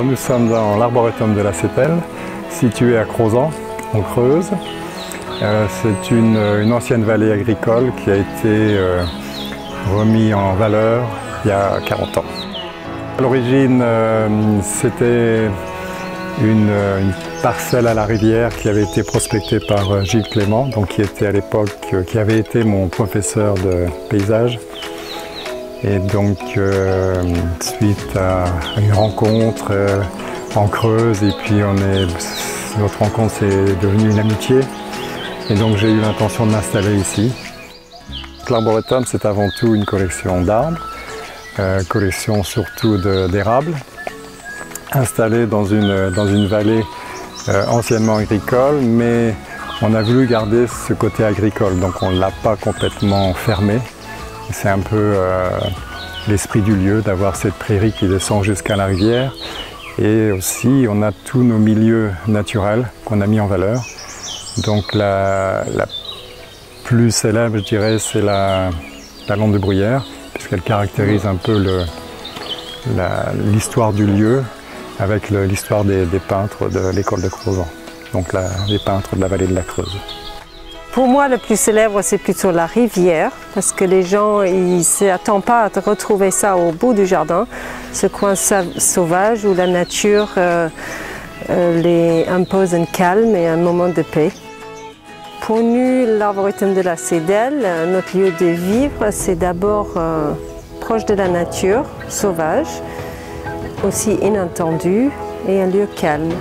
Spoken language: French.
Nous sommes dans l'arboretum de la Cételle, situé à Crozan, en Creuse. Euh, c'est une, ancienne vallée agricole qui a été euh, remise en valeur il y a 40 ans. À l'origine, euh, c'était une, parcelle à la rivière qui avait été prospectée par Gilles Clément, donc qui était à l'époque, qui avait été mon professeur de paysage. Et donc, suite à une rencontre en Creuse, et puis notre rencontre c'est devenu une amitié. Et donc j'ai eu l'intention de m'installer ici. L'arboretum, c'est avant tout une collection d'arbres, euh, collection surtout d'érables, installée dans une, dans une vallée euh, anciennement agricole, mais on a voulu garder ce côté agricole, donc on ne l'a pas complètement fermé. C'est un peu euh, l'esprit du lieu d'avoir cette prairie qui descend jusqu'à la rivière. Et aussi, on a tous nos milieux naturels qu'on a mis en valeur. Donc la, plus célèbre, je dirais, c'est la, la de bruyère, puisqu'elle caractérise un peu l'histoire du lieu avec l'histoire des, peintres de l'école de Crozon, donc les peintres de la vallée de la Creuse. Pour moi, le plus célèbre, c'est plutôt la rivière, parce que les gens ne s'attendent pas à retrouver ça au bout du jardin, ce coin sauvage où la nature euh, euh, les impose un calme et un moment de paix. Pour nous, l'arboretum de la Cédelle, notre lieu de vivre, c'est d'abord euh, proche de la nature, sauvage, aussi inattendu et un lieu calme.